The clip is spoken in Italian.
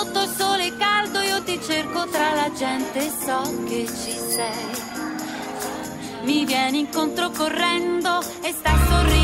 sotto il sole caldo io ti cerco tra la gente, so che ci sei. Mi vieni incontro correndo e stai sorridendo.